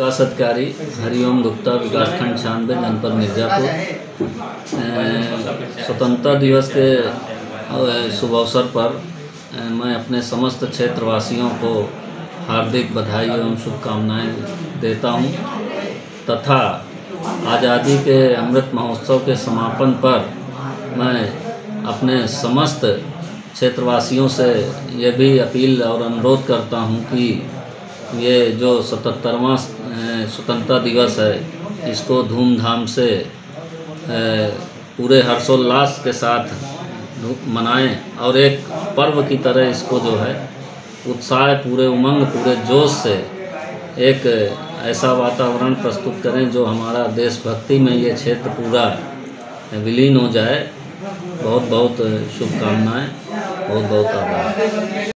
विकास अधिकारी हरिओम गुप्ता, विकासखंड छानबे, जनपद मिर्ज़ापुर। स्वतंत्रता दिवस के शुभ अवसर पर मैं अपने समस्त क्षेत्रवासियों को हार्दिक बधाई एवं शुभकामनाएँ देता हूँ तथा आज़ादी के अमृत महोत्सव के समापन पर मैं अपने समस्त क्षेत्रवासियों से यह भी अपील और अनुरोध करता हूँ कि ये जो सतहत्तरवां स्वतंत्रता दिवस है, इसको धूमधाम से पूरे हर्षोल्लास के साथ मनाएँ। और एक पर्व की तरह इसको जो है, उत्साह पूरे उमंग, पूरे जोश से एक ऐसा वातावरण प्रस्तुत करें जो हमारा देशभक्ति में ये क्षेत्र पूरा विलीन हो जाए। बहुत बहुत शुभकामनाएँ बहुत बहुत आभार।